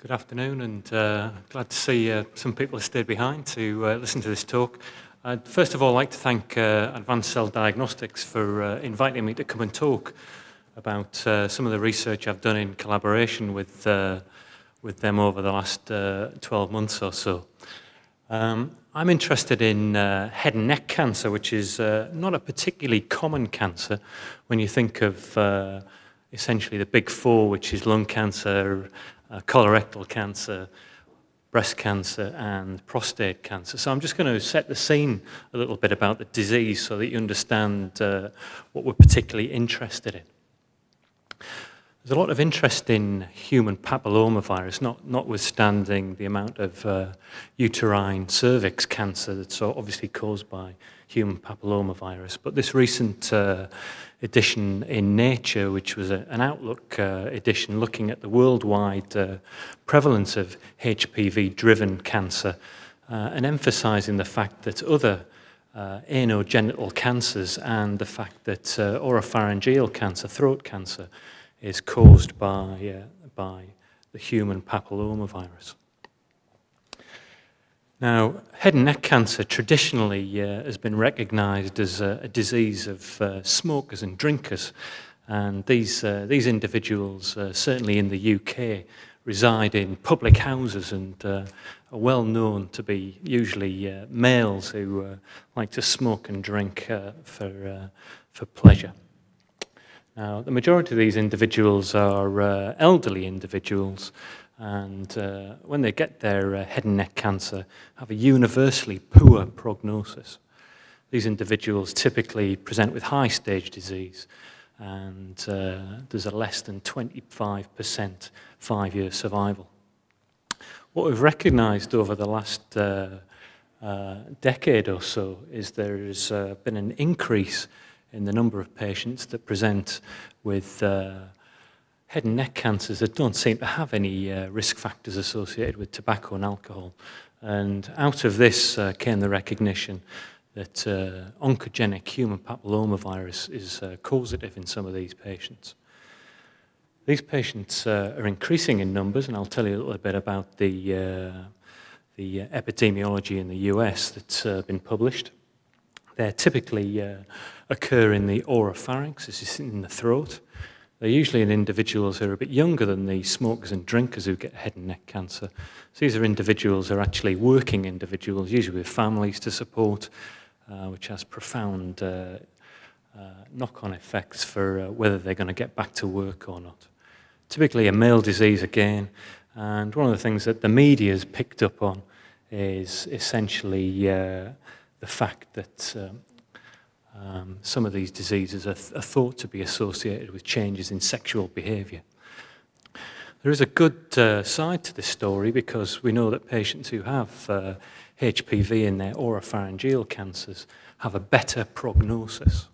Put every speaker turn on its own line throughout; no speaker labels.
Good afternoon, and uh, glad to see uh, some people have stayed behind to uh, listen to this talk. I'd first of all like to thank uh, Advanced Cell Diagnostics for uh, inviting me to come and talk about uh, some of the research I've done in collaboration with, with them over the last 12 months or so. Um, I'm interested in head and neck cancer, which is not a particularly common cancer when you think of essentially the big four, which is lung cancer, uh, colorectal cancer, breast cancer, and prostate cancer. So I'm just going to set the scene a little bit about the disease so that you understand uh, what we're particularly interested in. There's a lot of interest in human papillomavirus, not, notwithstanding the amount of uh, uterine cervix cancer that's obviously caused by human papillomavirus. But this recent uh, edition in Nature, which was a, an Outlook uh, edition looking at the worldwide uh, prevalence of HPV-driven cancer uh, and emphasizing the fact that other uh, anogenital cancers and the fact that uh, oropharyngeal cancer, throat cancer, is caused by, by the human papillomavirus. Now, head and neck cancer traditionally uh, has been recognized as a, a disease of uh, smokers and drinkers. And these, uh, these individuals, uh, certainly in the UK, reside in public houses and uh, are well known to be usually uh, males who like to smoke and drink for, for pleasure. Now, the majority of these individuals are elderly individuals and uh, when they get their uh, head and neck cancer, have a universally poor prognosis. These individuals typically present with high stage disease, and uh, there's a less than 25% five year survival. What we've recognized over the last uh, uh, decade or so is there's uh, been an increase in the number of patients that present with head and neck cancers that don't seem to have any uh, risk factors associated with tobacco and alcohol. And out of this uh, came the recognition that uh, oncogenic human papillomavirus is uh, causative in some of these patients. These patients uh, are increasing in numbers, and I'll tell you a little bit about the, uh, the epidemiology in the US that's been published. They typically occur in the oropharynx, this is in the throat, they're usually in individuals who are a bit younger than the smokers and drinkers who get head and neck cancer. So these are individuals who are actually working individuals, usually with families to support, uh, which has profound uh, uh, knock-on effects for uh, whether they're going to get back to work or not. Typically a male disease again, and one of the things that the media has picked up on is essentially uh, the fact that um, um, some of these diseases are, th are thought to be associated with changes in sexual behavior. There is a good uh, side to this story because we know that patients who have uh, HPV in their oropharyngeal cancers have a better prognosis.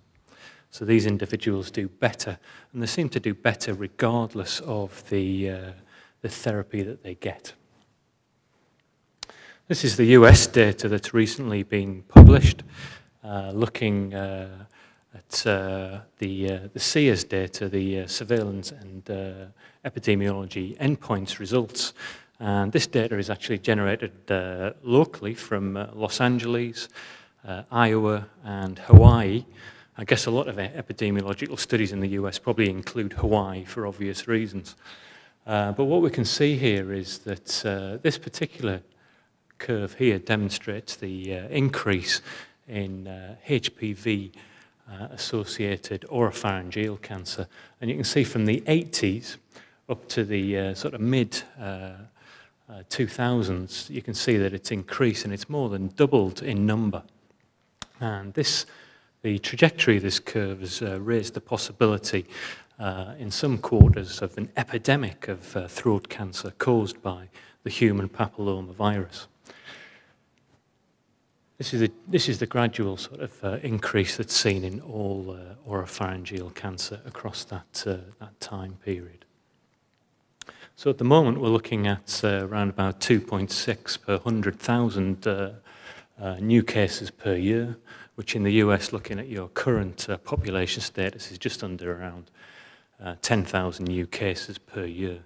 So these individuals do better, and they seem to do better regardless of the, uh, the therapy that they get. This is the US data that's recently been published. Uh, looking uh, at uh, the, the SEERS data, the surveillance and epidemiology endpoints results. And this data is actually generated locally from Los Angeles, Iowa, and Hawaii. I guess a lot of epidemiological studies in the US probably include Hawaii for obvious reasons. Uh, but what we can see here is that uh, this particular curve here demonstrates the uh, increase in uh, HPV uh, associated oropharyngeal cancer. And you can see from the 80s up to the uh, sort of mid 2000s, you can see that it's increased and it's more than doubled in number. And this, the trajectory of this curve has uh, raised the possibility uh, in some quarters of an epidemic of uh, throat cancer caused by the human papilloma virus. This is, a, this is the gradual sort of uh, increase that's seen in all uh, oropharyngeal cancer across that, uh, that time period. So at the moment, we're looking at uh, around about 2.6 per 100,000 uh, uh, new cases per year, which in the US, looking at your current population status, is just under around uh, 10,000 new cases per year.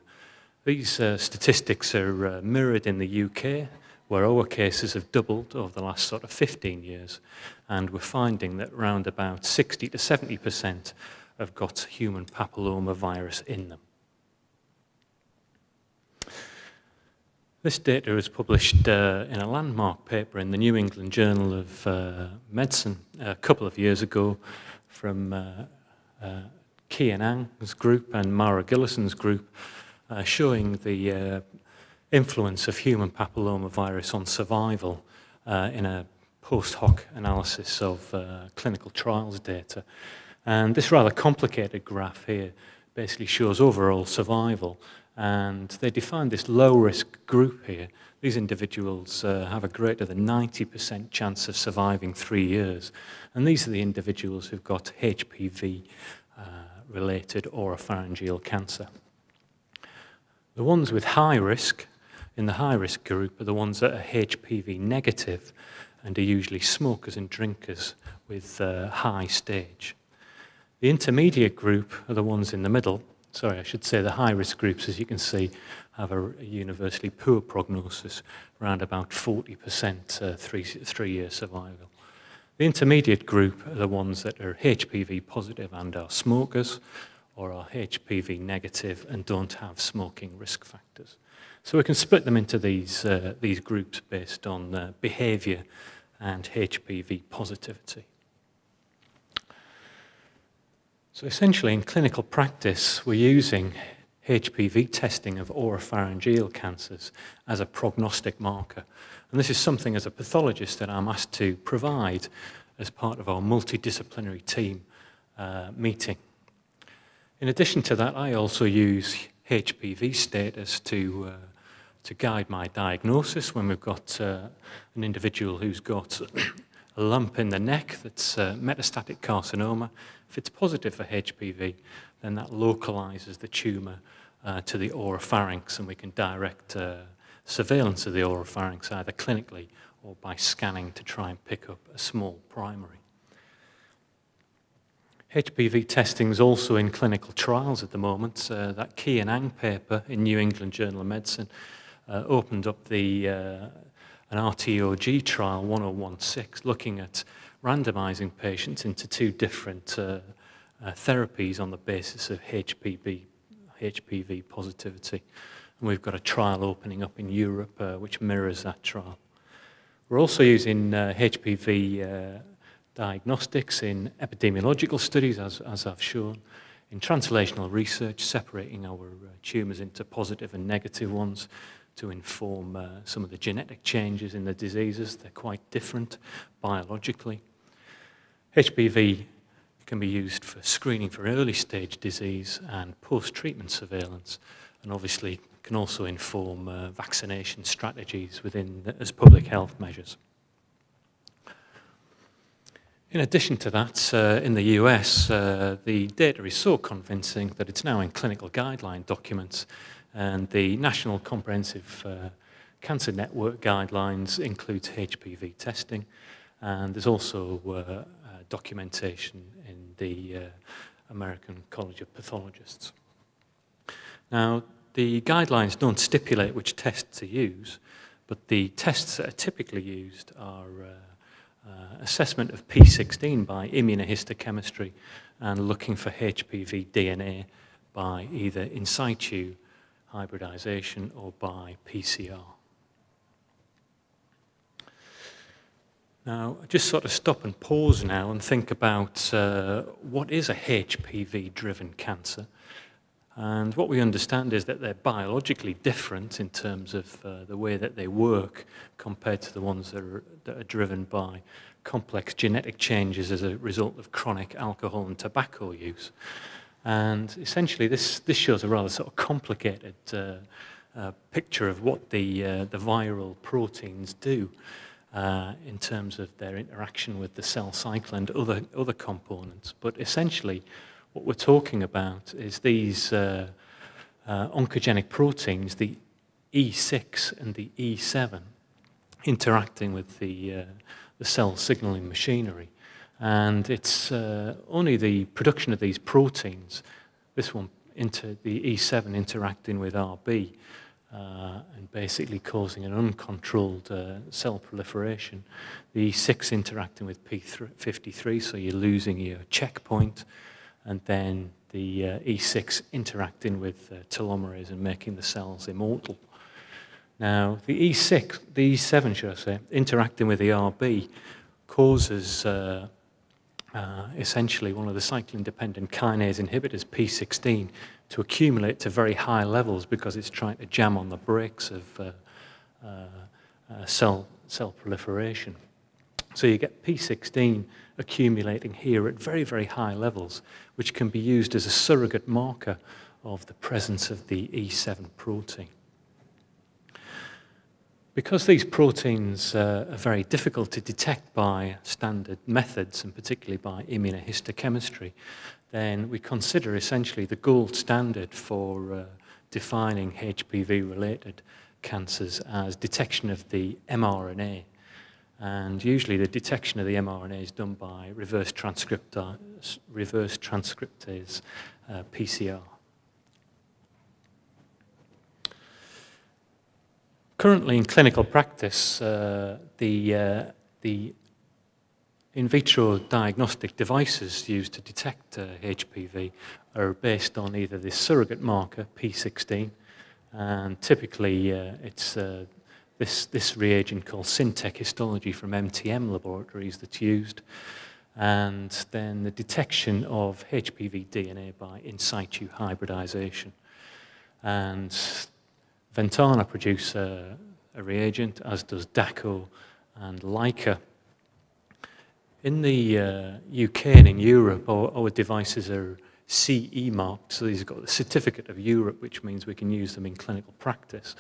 These statistics are mirrored in the UK, where our cases have doubled over the last sort of 15 years, and we're finding that around about 60 to 70% have got human papilloma virus in them. This data was published uh, in a landmark paper in the New England Journal of uh, Medicine a couple of years ago from uh, uh, Kian Ang's group and Maura Gillison's group, uh, showing the uh, influence of human papillomavirus on survival uh, in a post hoc analysis of uh, clinical trials data. And this rather complicated graph here basically shows overall survival. And they define this low risk group here. These individuals uh, have a greater than 90% chance of surviving three years. And these are the individuals who've got HPV uh, oropharyngeal cancer. The ones with high risk in the high risk group are the ones that are HPV negative and are usually smokers and drinkers with uh, high stage. The intermediate group are the ones in the middle. Sorry, I should say the high risk groups, as you can see, have a, universally poor prognosis, around about 40% uh, three, three year survival. The intermediate group are the ones that are HPV positive and are smokers, or are HPV negative and don't have smoking risk factors. So we can split them into these, uh, these groups based on uh, behavior and HPV positivity. So essentially in clinical practice, we're using HPV testing of oropharyngeal cancers as a prognostic marker. And this is something as a pathologist that I'm asked to provide as part of our multidisciplinary team uh, meeting. In addition to that, I also use HPV status to uh, to guide my diagnosis when we've got uh, an individual who's got a lump in the neck that's uh, metastatic carcinoma. If it's positive for HPV, then that localizes the tumor uh, to the oropharynx and we can direct uh, surveillance of the oropharynx either clinically or by scanning to try and pick up a small primary. HPV testing is also in clinical trials at the moment. Uh, that Kian Ang paper in New England Journal of Medicine opened up the, uh, an RTOG trial 1016 looking at randomizing patients into two different uh, uh, therapies on the basis of HPV, HPV positivity. And we've got a trial opening up in Europe uh, which mirrors that trial. We're also using uh, HPV uh, diagnostics in epidemiological studies, as, as I've shown, in translational research, separating our uh, tumours into positive and negative ones, to inform uh, some of the genetic changes in the diseases. They're quite different biologically. HPV can be used for screening for early stage disease and post-treatment surveillance, and obviously can also inform uh, vaccination strategies within the, as public health measures. In addition to that, uh, in the US, uh, the data is so convincing that it's now in clinical guideline documents and the National Comprehensive uh, Cancer Network guidelines includes HPV testing, and there's also uh, uh, documentation in the uh, American College of Pathologists. Now, the guidelines don't stipulate which tests to use, but the tests that are typically used are uh, uh, assessment of P16 by immunohistochemistry and looking for HPV DNA by either in situ hybridization or by PCR. Now, just sort of stop and pause now and think about uh, what is a HPV-driven cancer. And what we understand is that they're biologically different in terms of uh, the way that they work compared to the ones that are, that are driven by complex genetic changes as a result of chronic alcohol and tobacco use. And essentially, this, this shows a rather sort of complicated uh, uh, picture of what the, uh, the viral proteins do uh, in terms of their interaction with the cell cycle and other, other components. But essentially, what we're talking about is these uh, uh, oncogenic proteins, the E6 and the E7, interacting with the, the cell signaling machinery. And it's uh, only the production of these proteins, this one into the E7 interacting with RB uh, and basically causing an uncontrolled uh, cell proliferation. The E6 interacting with P53, so you're losing your checkpoint, and then the uh, E6 interacting with uh, telomerase and making the cells immortal. Now, the E6, the E7, should I say, interacting with the RB causes uh, uh, essentially one of the cyclin-dependent kinase inhibitors, P16, to accumulate to very high levels because it's trying to jam on the brakes of uh, uh, uh cell, cell proliferation. So you get P16 accumulating here at very, very high levels, which can be used as a surrogate marker of the presence of the E7 protein. Because these proteins uh, are very difficult to detect by standard methods, and particularly by immunohistochemistry, then we consider essentially the gold standard for uh, defining HPV-related cancers as detection of the mRNA. And usually the detection of the mRNA is done by reverse, reverse transcriptase uh, PCR. Currently in clinical practice, uh, the, uh, the in vitro diagnostic devices used to detect uh, HPV are based on either this surrogate marker, P16, and typically uh, it's uh, this, this reagent called CINtec histology from MTM laboratories that's used, and then the detection of HPV DNA by in situ hybridization. And Ventana produce a, a reagent, as does Dako and Leica. In the uh, UK and in Europe, our, our, devices are CE marked, so these have got the certificate of Europe, which means we can use them in clinical practice.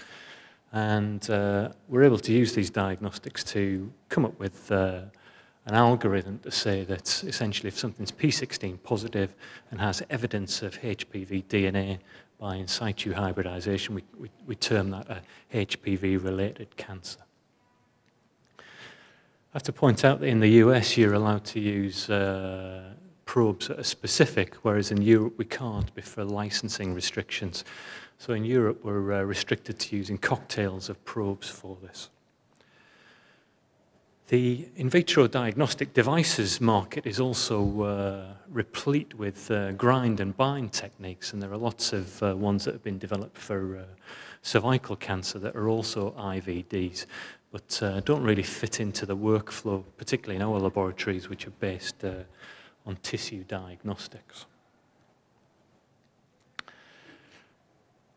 And uh, we're able to use these diagnostics to come up with uh, an algorithm to say that essentially if something's P16 positive and has evidence of HPV DNA by in situ hybridization, we, we, we term that a HPV-related cancer. I have to point out that in the US, you're allowed to use uh, probes that are specific, whereas in Europe, we can't for licensing restrictions. So in Europe, we're uh, restricted to using cocktails of probes for this. The in vitro diagnostic devices market is also uh, replete with uh, grind and bind techniques, and there are lots of uh, ones that have been developed for uh, cervical cancer that are also IVDs, but uh, don't really fit into the workflow, particularly in our laboratories, which are based uh, on tissue diagnostics.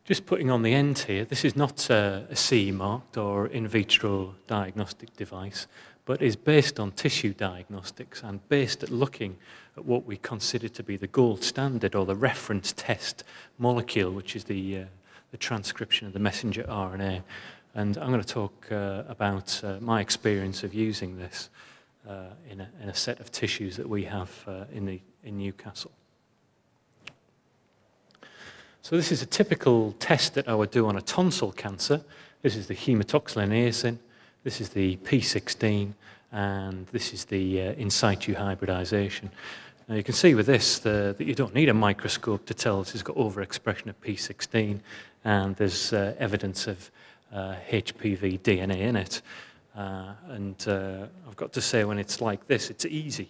Just putting on the end here, this is not a CE marked or in vitro diagnostic device but is based on tissue diagnostics and based at looking at what we consider to be the gold standard or the reference test molecule, which is the, uh, the transcription of the messenger RNA. And I'm going to talk uh, about uh, my experience of using this uh, in a, in, a, set of tissues that we have uh, in, the, in Newcastle. So this is a typical test that I would do on a tonsil cancer. This is the hematoxylin eosin. This is the P16, and this is the uh, in situ hybridization. Now you can see with this the, that you don't need a microscope to tell this has got overexpression of P16, and there's uh, evidence of uh, HPV DNA in it. Uh, and uh, I've got to say, when it's like this, it's easy.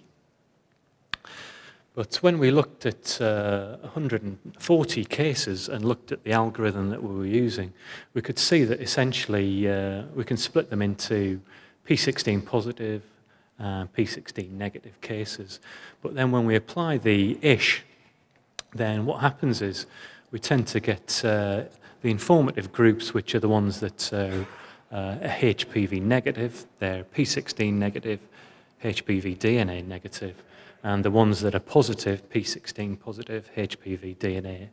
But when we looked at uh, 140 cases and looked at the algorithm that we were using, we could see that essentially uh, we can split them into P16 positive and P16 negative cases. But then when we apply the ISH, then what happens is we tend to get uh, the informative groups, which are the ones that are uh, HPV negative, they're P16 negative, HPV DNA negative, and the ones that are positive, P16 positive, HPV DNA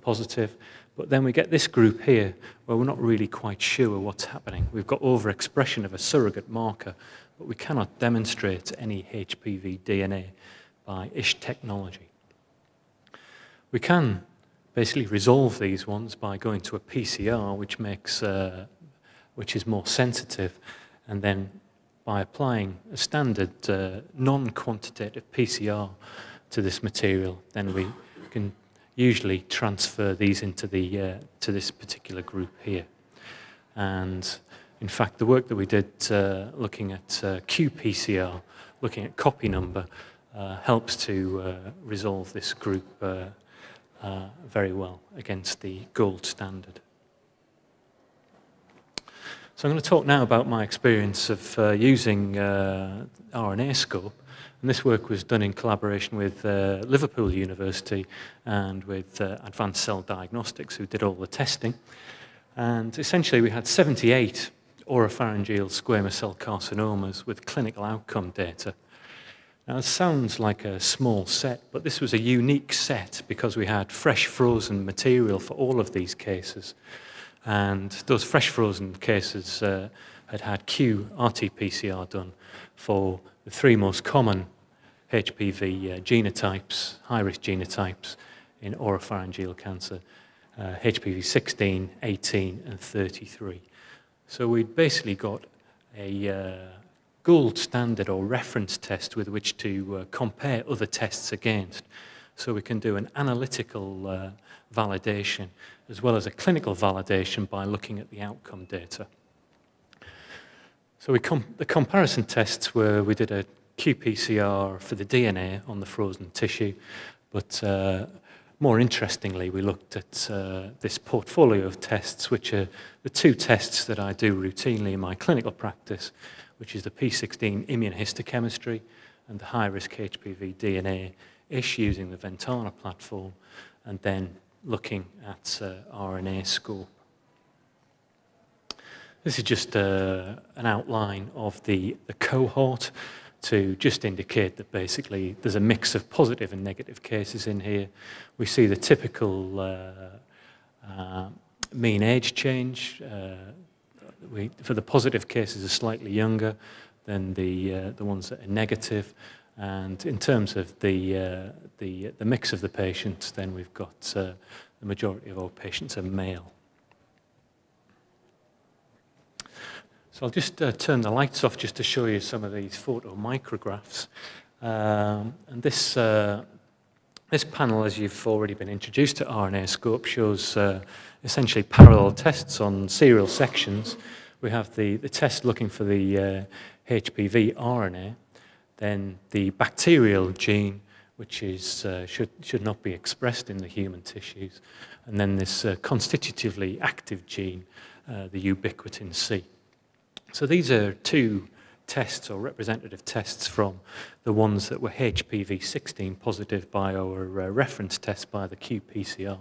positive. But then we get this group here where we're not really quite sure what's happening. We've got overexpression of a surrogate marker, but we cannot demonstrate any HPV DNA by ISH technology. We can basically resolve these ones by going to a PCR, which makes, uh, which is more sensitive, and then by applying a standard uh, non-quantitative PCR to this material, then we can usually transfer these into the, uh, to this particular group here. And in fact, the work that we did uh, looking at uh, qPCR, looking at copy number, uh, helps to uh, resolve this group very well against the gold standard. So I'm going to talk now about my experience of uh, using uh, RNAscope. And this work was done in collaboration with uh, Liverpool University and with uh, Advanced Cell Diagnostics, who did all the testing. And essentially, we had 78 oropharyngeal squamous cell carcinomas with clinical outcome data. Now, it sounds like a small set, but this was a unique set because we had fresh frozen material for all of these cases. And those fresh frozen cases uh, had had Q RT-PCR done for the three most common HPV uh, genotypes, high-risk genotypes in oropharyngeal cancer, uh, HPV 16, 18, and 33. So we'd basically got a uh, gold standard or reference test with which to uh, compare other tests against. So we can do an analytical uh, validation as well as a clinical validation by looking at the outcome data. So com the comparison tests were we did a qPCR for the DNA on the frozen tissue, but uh, more interestingly, we looked at uh, this portfolio of tests, which are the two tests that I do routinely in my clinical practice, which is the P16 immunohistochemistry and the high-risk HPV DNA ISH using the Ventana platform, and then looking at uh, RNAscope. This is just uh, an outline of the, the cohort to just indicate that basically there's a mix of positive and negative cases in here. We see the typical uh, uh, mean age change. Uh, we, for the positive cases are slightly younger than the, uh, the ones that are negative. And in terms of the, uh, the, the mix of the patients, then we've got uh, the majority of our patients are male. So I'll just uh, turn the lights off just to show you some of these photo micrographs. Um, and this, uh, this panel, as you've already been introduced to RNAscope, shows uh, essentially parallel tests on serial sections. We have the, the test looking for the uh, HPV RNA, then the bacterial gene, which is, uh, should, should not be expressed in the human tissues, and then this uh, constitutively active gene, uh, the ubiquitin C. So these are two tests or representative tests from the ones that were HPV 16 positive by our uh, reference test by the qPCR.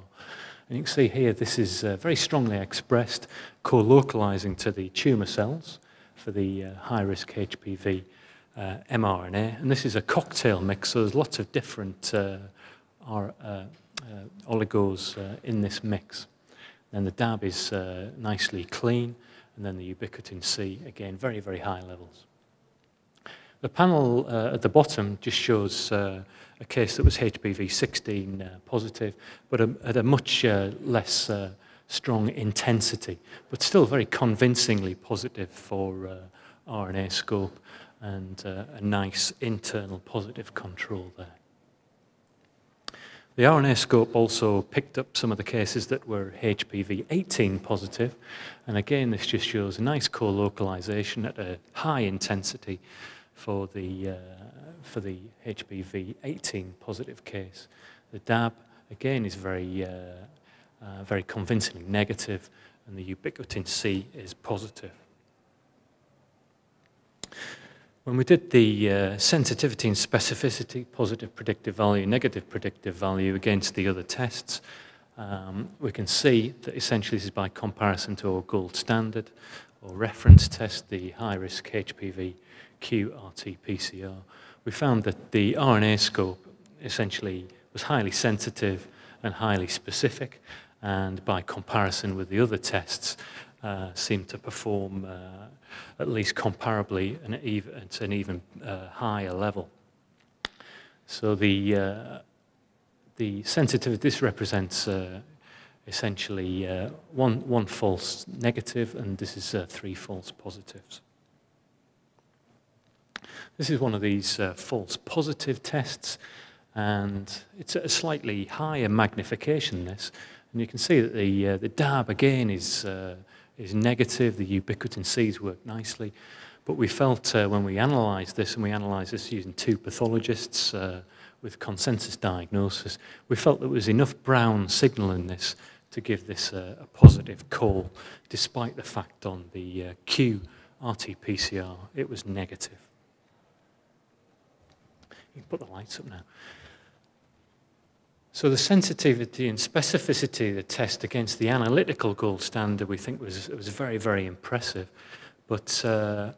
And you can see here this is uh, very strongly expressed, co-localizing to the tumor cells for the uh, high-risk HPV uh, mRNA. And this is a cocktail mix, so there's lots of different uh, R, uh, oligos in this mix. And the dapB is nicely clean and then the ubiquitin C, again, very, very high levels. The panel uh, at the bottom just shows uh, a case that was HPV 16 uh, positive, but a, at a much uh, less uh, strong intensity, but still very convincingly positive for uh, RNAscope and a nice internal positive control there. The RNA scope also picked up some of the cases that were HPV 18 positive, and again, this just shows a nice co-localization at a high intensity for the, uh, for the HPV 18 positive case. The dapB, again, is very, uh, uh, very convincingly negative, and the ubiquitin C is positive. When we did the uh, sensitivity and specificity, positive predictive value, negative predictive value against the other tests, um, we can see that essentially this is by comparison to our gold standard or reference test, the high-risk HPV QRT-PCR. We found that the RNA scope essentially was highly sensitive and highly specific, and by comparison with the other tests, uh, seemed to perform uh, at least comparably and even, at an even uh, higher level. So the, uh, the sensitivity, this represents uh, essentially uh, one, one false negative, and this is three false positives. This is one of these false positive tests. And it's a slightly higher magnification, this. And you can see that the, uh, the dapB, again, is, uh, is negative. The ubiquitin Cs work nicely. But we felt uh, when we analysed this, and we analysed this using two pathologists uh, with consensus diagnosis, we felt there was enough brown signal in this to give this a, a positive call, despite the fact on the uh, Q RT-PCR it was negative. You can put the lights up now. So the sensitivity and specificity of the test against the analytical gold standard we think was, was very, very impressive. But uh,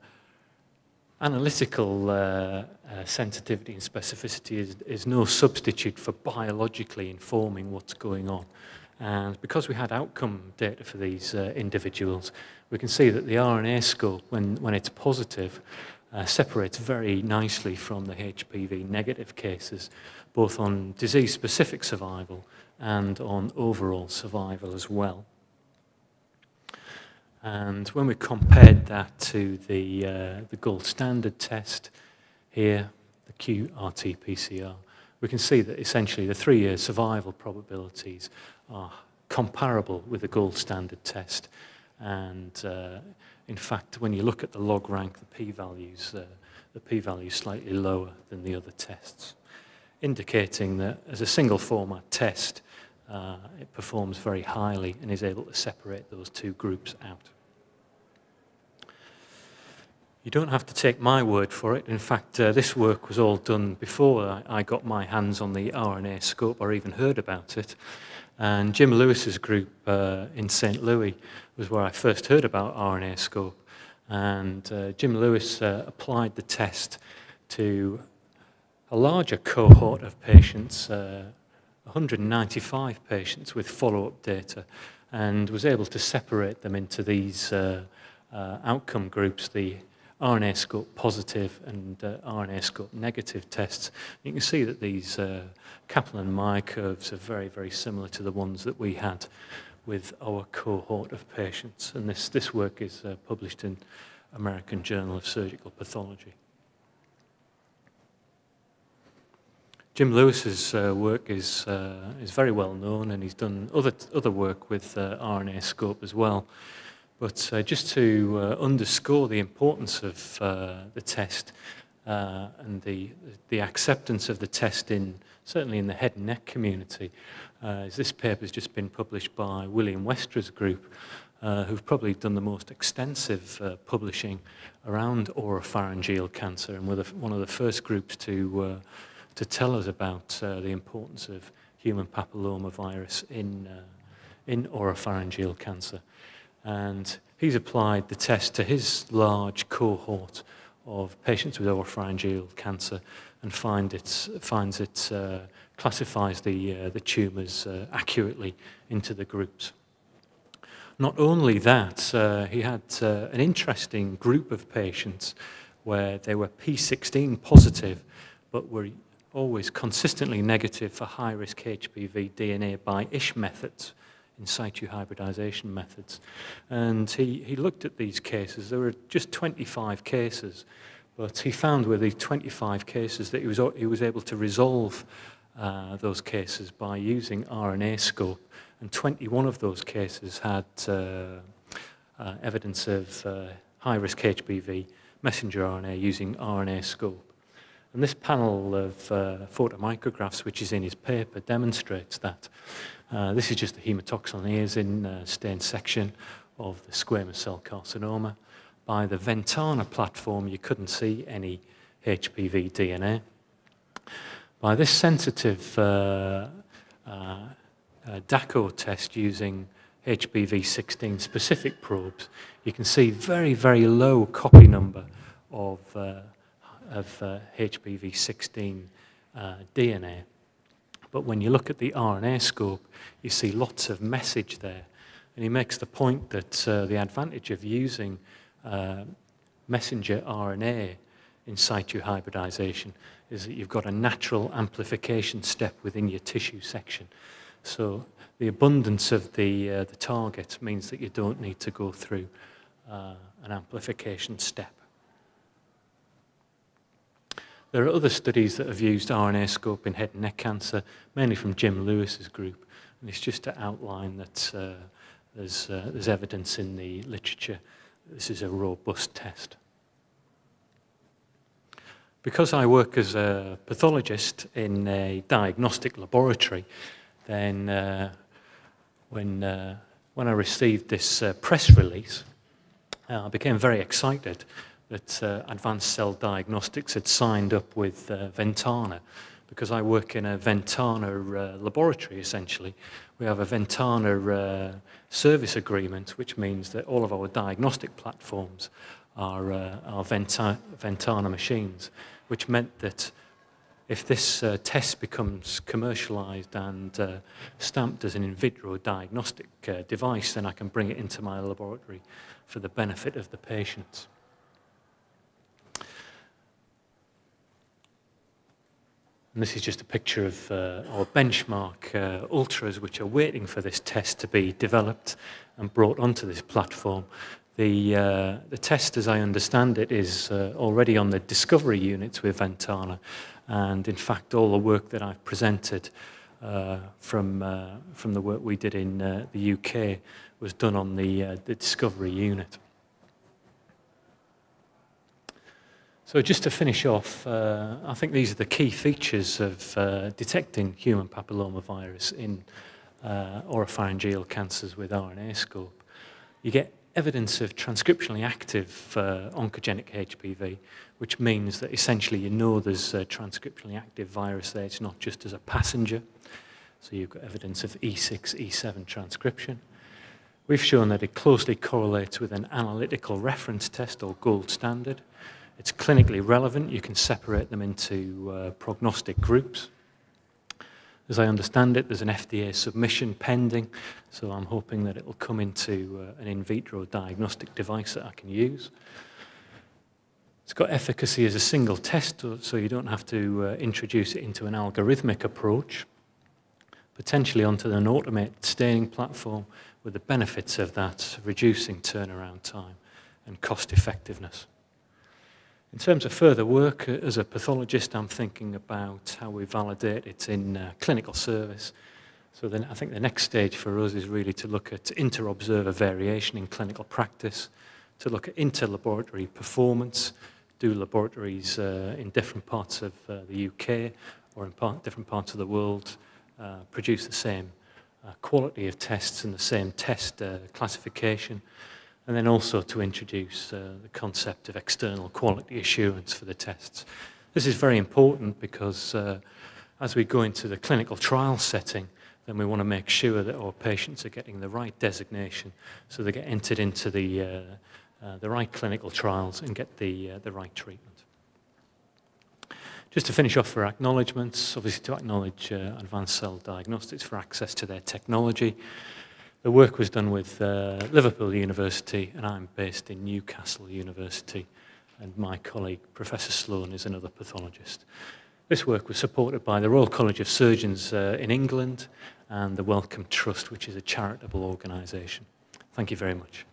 analytical uh, uh, sensitivity and specificity is, is no substitute for biologically informing what's going on. And because we had outcome data for these uh, individuals, we can see that the RNA scope, when, when it's positive, uh, separates very nicely from the HPV negative cases, both on disease-specific survival and on overall survival as well. And when we compared that to the, uh, the gold standard test here, the QRT-PCR, we can see that essentially the three-year survival probabilities are comparable with the gold standard test. And uh, in fact, when you look at the log rank, the p-values, uh, the p-value is slightly lower than the other tests, indicating that as a single format test, uh, it performs very highly and is able to separate those two groups out. You don't have to take my word for it. In fact, uh, this work was all done before I, got my hands on the RNA scope or even heard about it. And Jim Lewis's group uh, in St. Louis was where I first heard about RNA scope. And uh, Jim Lewis uh, applied the test to a larger cohort of patients, 195 uh, patients with follow-up data, and was able to separate them into these uh, outcome groups, the RNA scope positive and uh, scope negative tests. You can see that these uh, Kaplan-Meier curves are very, very similar to the ones that we had with our cohort of patients. And this, this work is uh, published in American Journal of Surgical Pathology. Jim Lewis's uh, work is, uh, is very well known and he's done other, other work with uh, RNA scope as well. But uh, just to uh, underscore the importance of uh, the test and the, the acceptance of the test in certainly in the head and neck community, is this paper has just been published by William Westra's group, who've probably done the most extensive publishing around oropharyngeal cancer and were the, one of the first groups to, to tell us about the importance of human papillomavirus in, in oropharyngeal cancer. And he's applied the test to his large cohort of patients with oropharyngeal cancer and find it, finds it uh, classifies the, uh, the tumours uh, accurately into the groups. Not only that, uh, he had uh, an interesting group of patients where they were P16 positive, but were always consistently negative for high-risk HPV DNA by ISH methods in situ hybridization methods. And he, he looked at these cases. There were just 25 cases, but he found with the 25 cases that he was, he was able to resolve uh, those cases by using RNA scope. And 21 of those cases had uh, uh, evidence of uh, high-risk HPV messenger RNA using RNA scope. And this panel of uh, photomicrographs, which is in his paper, demonstrates that. Uh, this is just the hematoxylin uh, stain section of the squamous cell carcinoma. By the Ventana platform, you couldn't see any HPV DNA. By this sensitive uh, uh, uh Dako test using HPV-16 specific probes, you can see very, very low copy number of, uh, of HPV-16 uh, DNA. But when you look at the RNA scope, you see lots of message there. And he makes the point that uh, the advantage of using uh, messenger RNA in situ hybridization is that you've got a natural amplification step within your tissue section. So the abundance of the, uh, the target means that you don't need to go through uh, an amplification step. There are other studies that have used RNAscope in head and neck cancer, mainly from Jim Lewis's group, and it's just to outline that uh, there's, uh, there's evidence in the literature that this is a robust test. Because I work as a pathologist in a diagnostic laboratory, then uh, when, uh, when I received this uh, press release, I became very excited that uh, Advanced Cell Diagnostics had signed up with uh, Ventana because I work in a Ventana uh, laboratory essentially. We have a Ventana uh, service agreement, which means that all of our diagnostic platforms are, uh, are Venta Ventana machines, which meant that if this uh, test becomes commercialized and uh, stamped as an in vitro diagnostic uh, device, then I can bring it into my laboratory for the benefit of the patients. And this is just a picture of uh, our benchmark uh, ultras, which are waiting for this test to be developed and brought onto this platform. The, uh, the test, as I understand it, is uh, already on the discovery units with Ventana. And in fact, all the work that I've presented uh, from, uh, from the work we did in the UK was done on the, the discovery unit. So just to finish off, uh, I think these are the key features of uh, detecting human papillomavirus in uh, oropharyngeal cancers with RNA RNAscope. You get evidence of transcriptionally active uh, oncogenic HPV, which means that essentially you know there's a transcriptionally active virus there. It's not just as a passenger. So you've got evidence of E6, E7 transcription. We've shown that it closely correlates with an analytical reference test or gold standard. It's clinically relevant. You can separate them into uh, prognostic groups. As I understand it, there's an FDA submission pending, so I'm hoping that it will come into uh, an in vitro diagnostic device that I can use. It's got efficacy as a single test, so you don't have to uh, introduce it into an algorithmic approach, potentially onto an automated staining platform with the benefits of that reducing turnaround time and cost effectiveness. In terms of further work, uh, as a pathologist, I'm thinking about how we validate it in uh, clinical service. So then I think the next stage for us is really to look at inter-observer variation in clinical practice, to look at inter-laboratory performance, do laboratories uh, in different parts of uh, the UK or in part, different parts of the world uh, produce the same uh, quality of tests and the same test classification and then also to introduce uh, the concept of external quality assurance for the tests. This is very important because uh, as we go into the clinical trial setting, then we want to make sure that our patients are getting the right designation so they get entered into the, uh, uh the right clinical trials and get the, uh, the right treatment. Just to finish off for acknowledgements, obviously to acknowledge uh, Advanced Cell Diagnostics for access to their technology. The work was done with uh, Liverpool University, and I'm based in Newcastle University, and my colleague, Professor Sloan, is another pathologist. This work was supported by the Royal College of Surgeons uh, in England and the Wellcome Trust, which is a charitable organisation. Thank you very much.